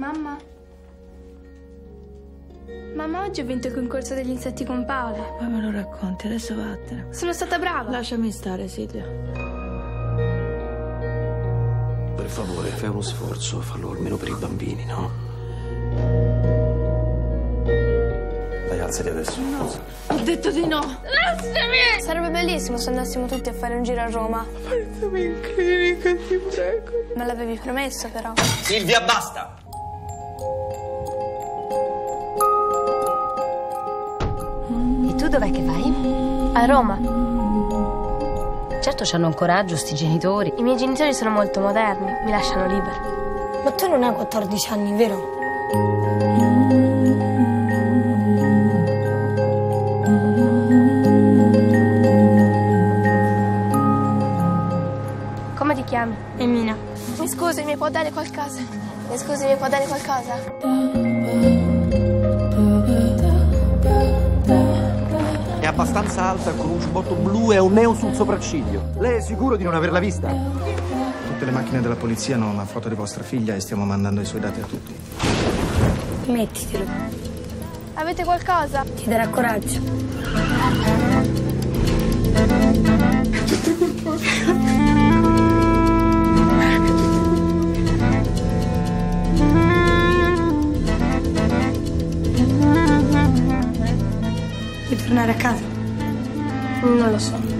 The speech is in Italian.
Mamma? Mamma, oggi ho vinto il concorso degli insetti con Paola. Poi me lo racconti, adesso vattene. Sono stata brava. Lasciami stare, Silvia. Per favore, fai uno sforzo, fallo almeno per i bambini, no? Dai, alzati adesso. Ho detto di no! Lasciami! Sarebbe bellissimo se andassimo tutti a fare un giro a Roma. Portami in clinica, ti prego. Me l'avevi promesso, però. Silvia, basta! Tu dov'è che vai? A Roma. Certo c'hanno un coraggio sti genitori. I miei genitori sono molto moderni, mi lasciano libera. Ma tu non hai 14 anni, vero? Come ti chiami? Emina. Mi scusi, mi può dare qualcosa? Mi scusi, mi può dare qualcosa? Abbastanza alta con un giubbotto blu e un neo sul sopracciglio. Lei è sicuro di non averla vista? Tutte le macchine della polizia hanno una foto di vostra figlia e stiamo mandando i suoi dati a tutti. Mettitelo, Avete qualcosa? ti darà coraggio. Vuoi tornare a casa? Non lo so.